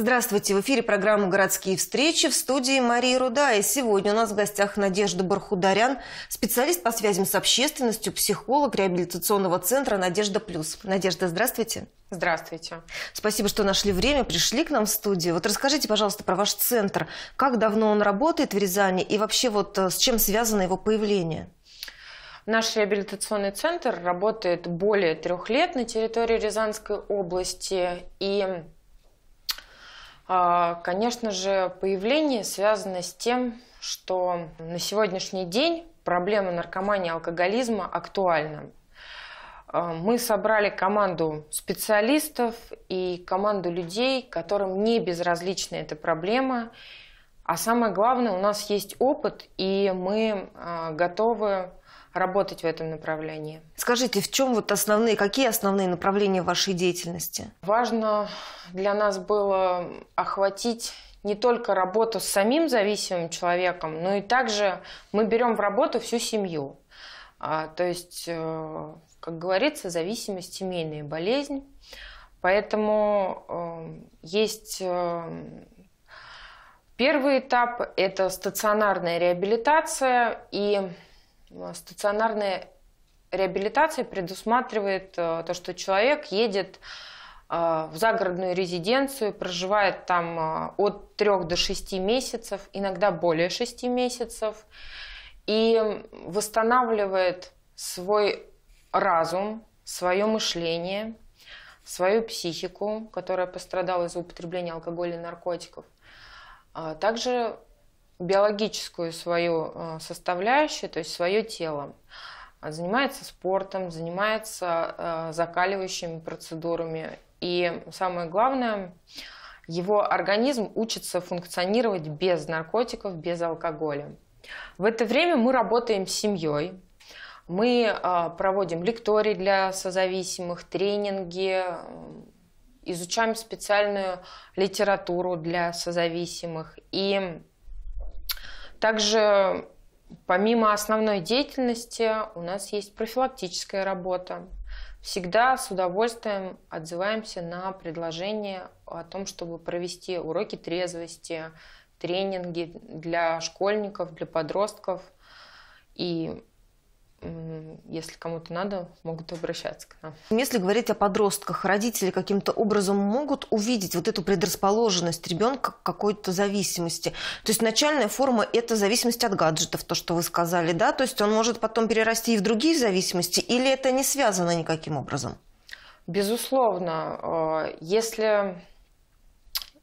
Здравствуйте, в эфире программа «Городские встречи» в студии Марии Руда. И сегодня у нас в гостях Надежда Бархударян, специалист по связям с общественностью, психолог реабилитационного центра «Надежда плюс». Надежда, здравствуйте. Здравствуйте. Спасибо, что нашли время, пришли к нам в студию. Вот расскажите, пожалуйста, про ваш центр. Как давно он работает в Рязани и вообще вот э, с чем связано его появление? Наш реабилитационный центр работает более трех лет на территории Рязанской области. И, конечно же, появление связано с тем, что на сегодняшний день проблема наркомании и алкоголизма актуальна. А, мы собрали команду специалистов и команду людей, которым не безразлична эта проблема. А самое главное, у нас есть опыт, и мы а, готовы работать в этом направлении. Скажите, в чем вот основные, какие основные направления вашей деятельности? Важно для нас было охватить не только работу с самим зависимым человеком, но и также мы берем в работу всю семью. А, то есть э, как говорится, зависимость семейная болезнь. Поэтому э, есть э, первый этап – это стационарная реабилитация. И стационарная реабилитация предусматривает э, то, что человек едет э, в загородную резиденцию, проживает там э, от 3 до 6 месяцев, иногда более 6 месяцев, и восстанавливает свой разум, свое мышление, свою психику, которая пострадала из-за употребления алкоголя и наркотиков, также биологическую свою а, составляющую, то есть свое тело. Занимается спортом, занимается а, закаливающими процедурами. И самое главное, его организм учится функционировать без наркотиков, без алкоголя. В это время мы работаем с семьей, мы а, проводим лектории для созависимых, тренинги, изучаем специальную литературу для созависимых. И также помимо основной деятельности у нас есть профилактическая работа. Всегда с удовольствием отзываемся на предложение о том, чтобы провести уроки трезвости, тренинги для школьников, для подростков. И если кому-то надо, могут обращаться к нам. Если говорить о подростках, родители каким-то образом могут увидеть вот эту предрасположенность ребенка к какой-то зависимости. То есть начальная форма – это зависимость от гаджетов, то, что вы сказали, да? То есть он может потом перерасти и в другие зависимости, или это не связано никаким образом? Безусловно. Э, если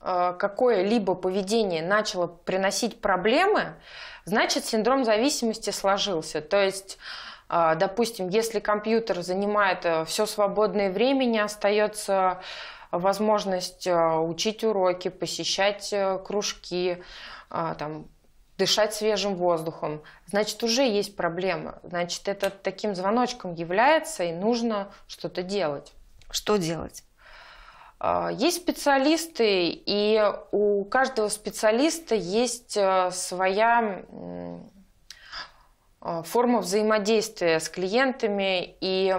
какое-либо поведение начало приносить проблемы, значит синдром зависимости сложился. То есть, а, допустим, если компьютер занимает э, все свободное время, не остается возможность э, учить уроки, посещать э, кружки, там, дышать свежим воздухом, значит, уже есть проблема. Значит, это таким звоночком является, и нужно что-то делать. Что делать? А, есть специалисты, и у каждого специалиста есть э, своя а, форма взаимодействия с клиентами. И,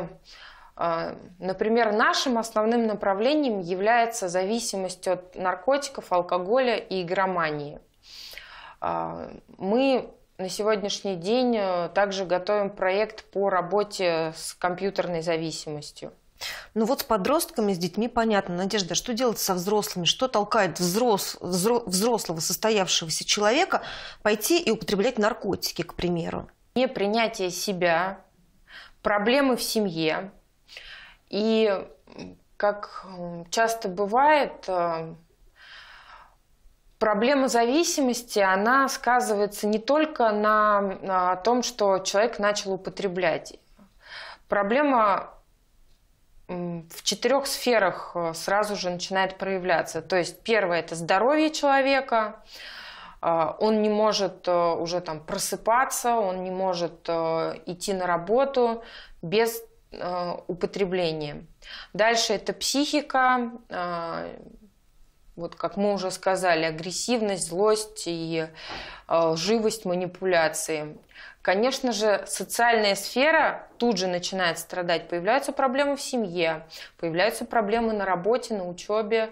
а, например, нашим основным направлением является зависимость от наркотиков, алкоголя и игромании. Мы на сегодняшний день э, также готовим проект по работе с компьютерной зависимостью. Ну вот с подростками, с детьми понятно. Надежда, что делать со взрослыми? Что толкает взрос, взрослого состоявшегося человека пойти и употреблять наркотики, к примеру? Непринятие себя, проблемы в семье. И, как часто бывает, э, Проблема зависимости, она сказывается не только на, на том, что человек начал употреблять. Проблема в четырех сферах э, сразу же начинает проявляться. То есть первое – это здоровье человека, э, он не может э, уже там просыпаться, он не может идти на работу без употребления. Дальше это психика, вот как мы уже сказали, агрессивность, злость и живость манипуляции. Конечно же, социальная сфера тут же начинает страдать. Появляются проблемы в семье, появляются проблемы на работе, на учебе.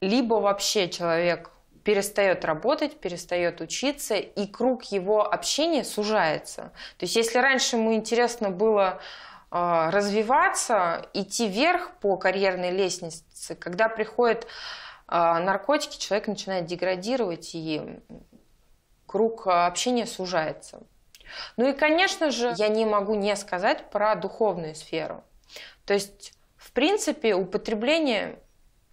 либо вообще человек перестает работать, перестает учиться, и круг его общения сужается. То есть если раньше ему интересно было э, развиваться, идти вверх по карьерной лестнице, когда приходят э, наркотики, человек начинает деградировать, и круг общения сужается. Ну и, конечно же, я не могу не сказать про духовную сферу. То есть, в принципе, употребление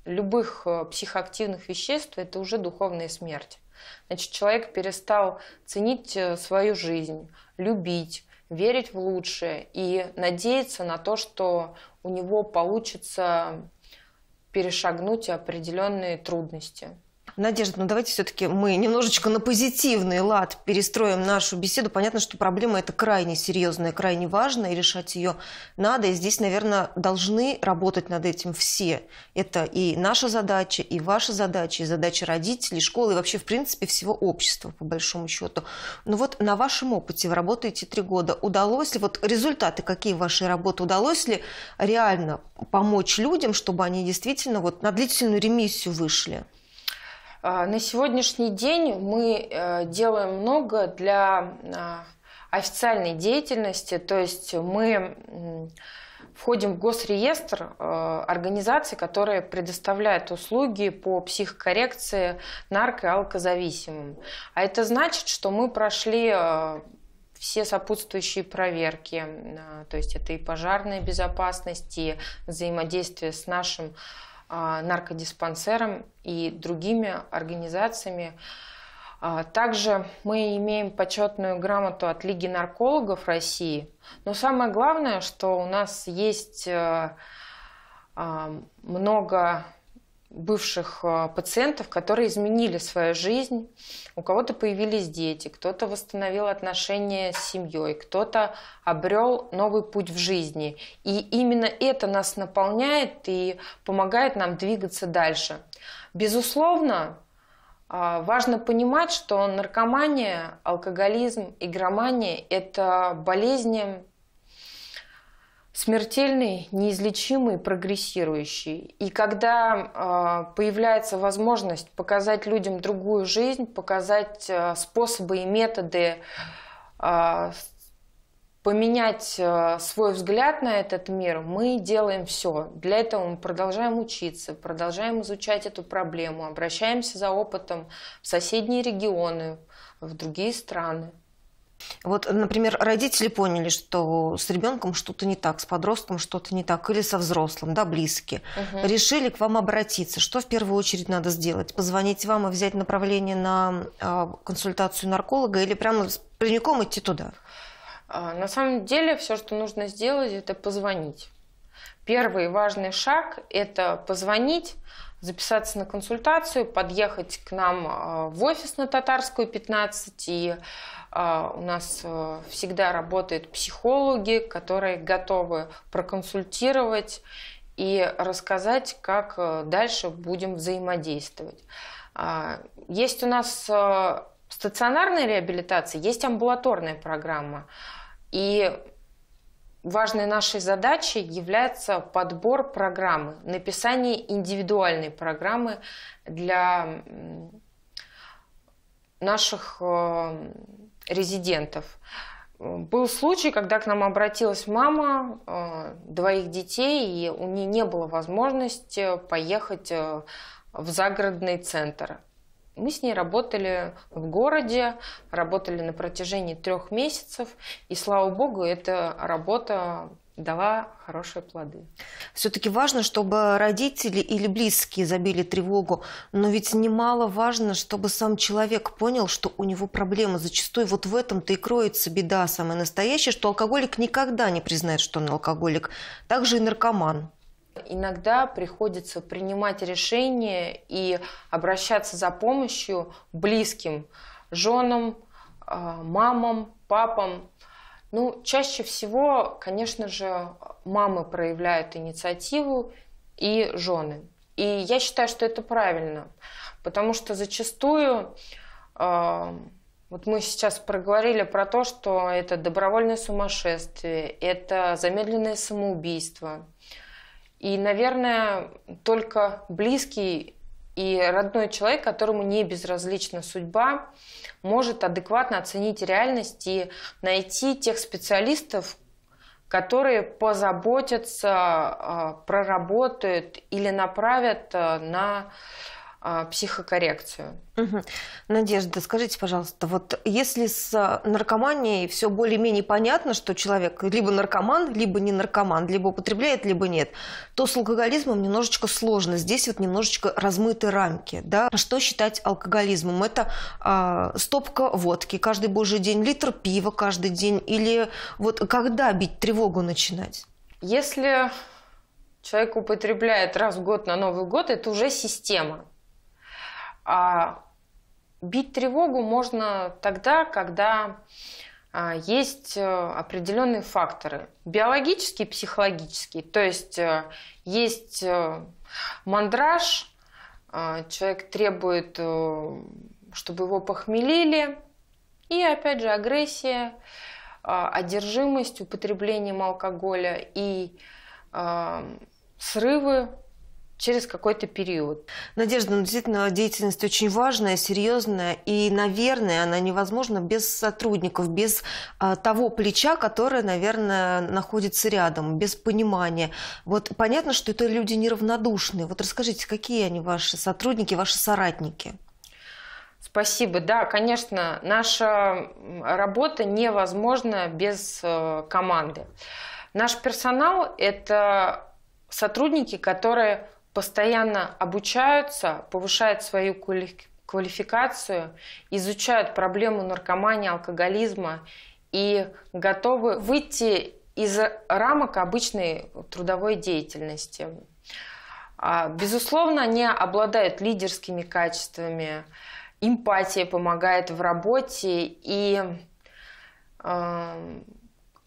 любых э, психоактивных веществ это уже духовная смерть. Значит, человек перестал ценить э, свою жизнь, любить, верить в лучшее и надеяться на то, что у него получится перешагнуть определенные трудности. Надежда, ну давайте все-таки мы немножечко на позитивный лад перестроим нашу беседу. Понятно, что проблема эта крайне серьезная, крайне важная, и решать ее надо. И здесь, наверное, должны работать над этим все. Это и наша задача, и ваша задача, и задача родителей, школы, и вообще, в принципе, всего общества, по большому счету. Но вот на вашем опыте, вы работаете три года, удалось ли, вот результаты какие вашей работы, удалось ли реально помочь людям, чтобы они действительно вот на длительную ремиссию вышли? А, на сегодняшний день мы э, делаем много для а, официальной деятельности, то есть мы входим в госреестр э, организаций, которые предоставляют услуги по психокоррекции нарко- и алкозависимым. А это значит, что мы прошли э, все сопутствующие проверки, то есть это и пожарная безопасность, и взаимодействие с нашим наркодиспансером и другими организациями. А, также мы имеем почетную грамоту от Лиги наркологов России. Но самое главное, что у нас есть э, а, много бывших э, пациентов, которые изменили свою жизнь. У кого-то появились дети, кто-то восстановил отношения с семьей, кто-то обрел новый путь в жизни. И именно это нас наполняет и помогает нам двигаться дальше. Безусловно, э, важно понимать, что наркомания, алкоголизм, игромания – это болезни смертельный, неизлечимый, прогрессирующий. И когда э, появляется возможность показать людям другую жизнь, показать э, способы и методы э, поменять э, свой взгляд на этот мир, мы делаем все. Для этого мы продолжаем учиться, продолжаем изучать эту проблему, обращаемся за опытом в соседние регионы, в другие страны. Вот, например, родители поняли, что с ребенком что-то не так, с подростком что-то не так, или со взрослым, да, близкие. Угу. Решили к вам обратиться. Что в первую очередь надо сделать? Позвонить вам и взять направление на э, консультацию нарколога или прямо с прямиком идти туда? А, на самом деле все, что нужно сделать, это позвонить. Первый важный шаг – это позвонить, записаться на консультацию, подъехать к нам а, в офис на Татарскую 15 и у нас э, всегда работают психологи, которые готовы проконсультировать и рассказать, как э, дальше будем взаимодействовать. А, есть у нас э, стационарная реабилитация, есть амбулаторная программа. И важной нашей задачей является подбор программы, написание индивидуальной программы для наших резидентов. Был случай, когда к нам обратилась мама э, двоих детей, и у нее не было возможности поехать э, в загородный центр. Мы с ней работали в городе, работали на протяжении трех месяцев, и слава богу, эта работа дала хорошие плоды. Все-таки важно, чтобы родители или близкие забили тревогу, но ведь немало важно, чтобы сам человек понял, что у него проблемы. Зачастую вот в этом-то и кроется беда самая настоящая, что алкоголик никогда не признает, что он алкоголик. Также и наркоман. Иногда приходится принимать решения и обращаться за помощью близким, женам, а, мамам, папам, ну, чаще всего, конечно же, мамы проявляют инициативу и жены. И я считаю, что это правильно, потому что зачастую э, вот мы сейчас проговорили про то, что это добровольное сумасшествие, это замедленное самоубийство. И, наверное, только близкий И родной человек, которому не безразлична судьба, может адекватно оценить реальность и найти тех специалистов, которые позаботятся, а, проработают или направят а, на психокоррекцию. Угу. Надежда, скажите, пожалуйста, вот если с наркоманией все более-менее понятно, что человек либо наркоман, либо не наркоман, либо употребляет, либо нет, то с алкоголизмом немножечко сложно. Здесь вот немножечко размыты рамки. Да? Что считать алкоголизмом? Это а, стопка водки каждый божий день, литр пива каждый день? Или вот когда бить тревогу начинать? Если человек употребляет раз в год на Новый год, это уже система. А бить тревогу можно тогда, когда а, есть э, определенные факторы. Биологические, психологические. То есть э, есть э, мандраж, человек требует, чтобы его похмелили. И опять же агрессия, одержимость употреблением алкоголя и срывы через какой-то период. Надежда, ну, действительно, деятельность очень важная, серьезная, и, наверное, она невозможна без сотрудников, без а, того плеча, которое, наверное, находится рядом, без понимания. Вот понятно, что это люди неравнодушные. Вот расскажите, какие они ваши сотрудники, ваши соратники? Спасибо. Да, конечно, наша работа невозможна без э, команды. Наш персонал – это сотрудники, которые постоянно обучаются, повышают свою квалификацию, изучают проблему наркомании, алкоголизма и готовы выйти из рамок обычной трудовой деятельности. А, безусловно, они обладают лидерскими качествами, эмпатия помогает в работе, и э,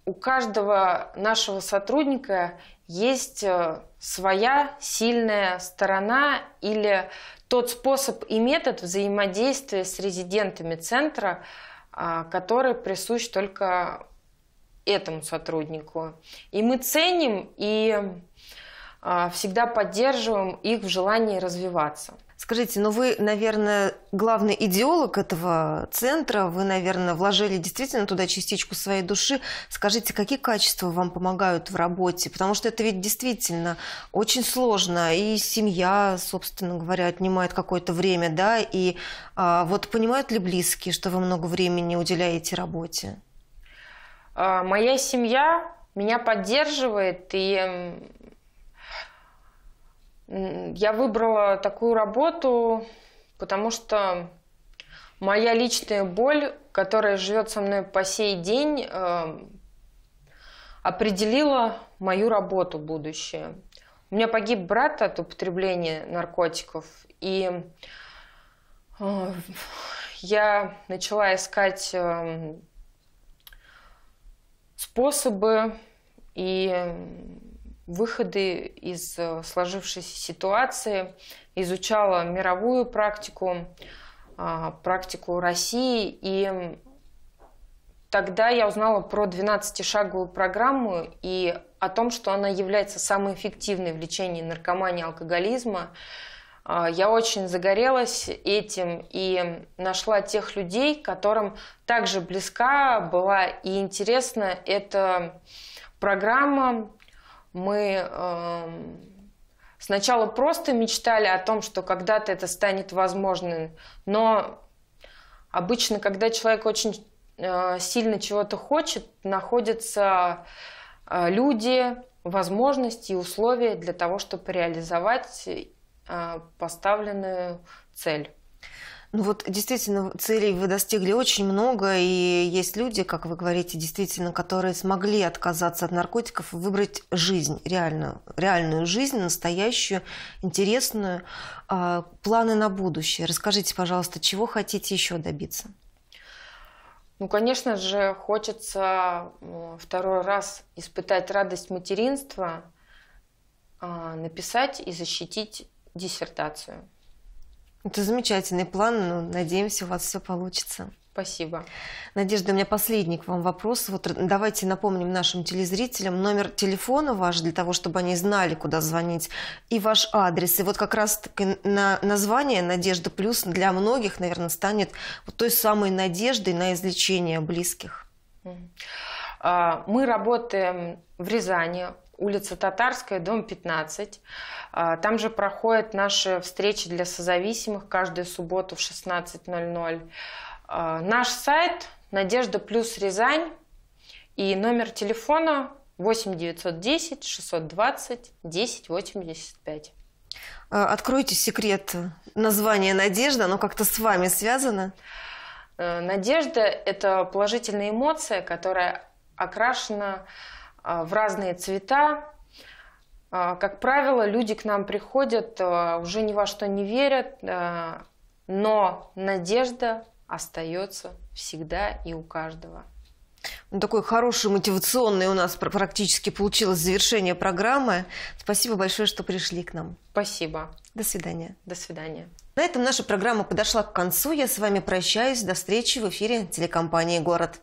у каждого нашего сотрудника есть э, своя сильная сторона или тот способ и метод взаимодействия с резидентами центра, а, который присущ только этому сотруднику. И мы ценим и а, всегда поддерживаем их в желании развиваться. Скажите, ну вы, наверное, главный идеолог этого центра, вы, наверное, вложили действительно туда частичку своей души. Скажите, какие качества вам помогают в работе? Потому что это ведь действительно очень сложно, и семья, собственно говоря, отнимает какое-то время, да, и а, вот понимают ли близкие, что вы много времени уделяете работе? А, моя семья меня поддерживает, и я выбрала такую работу, потому что моя личная боль, которая живет со мной по сей день, э, определила мою работу будущее. У меня погиб брат от употребления наркотиков, и э, я начала искать э, способы и выходы из э, сложившейся ситуации, изучала мировую практику, а, практику России, и тогда я узнала про 12-шаговую программу и о том, что она является самой эффективной в лечении наркомании и алкоголизма. А, я очень загорелась этим и нашла тех людей, которым также близка была и интересна эта программа, мы э, сначала просто мечтали о том, что когда-то это станет возможным, но обычно, когда человек очень э, сильно чего-то хочет, находятся э, люди, возможности и условия для того, чтобы реализовать э, поставленную цель. Ну вот действительно целей вы достигли очень много, и есть люди, как вы говорите, действительно, которые смогли отказаться от наркотиков и выбрать жизнь, реальную, реальную жизнь, настоящую, интересную. А, планы на будущее. Расскажите, пожалуйста, чего хотите еще добиться? Ну, конечно же, хочется второй раз испытать радость материнства, а, написать и защитить диссертацию. Это замечательный план, но надеемся, у вас все получится. Спасибо. Надежда, у меня последний к вам вопрос. Вот давайте напомним нашим телезрителям номер телефона ваш, для того, чтобы они знали, куда звонить, и ваш адрес. И вот как раз на название «Надежда плюс» для многих, наверное, станет вот той самой надеждой на излечение близких. А, мы работаем в Рязани, улица Татарская, дом 15. А, там же проходят наши встречи для созависимых каждую субботу в 16.00. А, наш сайт Надежда плюс Рязань и номер телефона 8 910 620 10 85. Откройте секрет названия Надежда, оно как-то с вами связано? Э, надежда – это положительная эмоция, которая окрашена в разные цвета. А, как правило, люди к нам приходят, а, уже ни во что не верят, но надежда остается всегда и у каждого. Ну, такой хороший, мотивационный у нас практически получилось завершение программы. Спасибо большое, что пришли к нам. Спасибо. До свидания. До свидания. На этом наша программа подошла к концу. Я с вами прощаюсь. До встречи в эфире телекомпании «Город».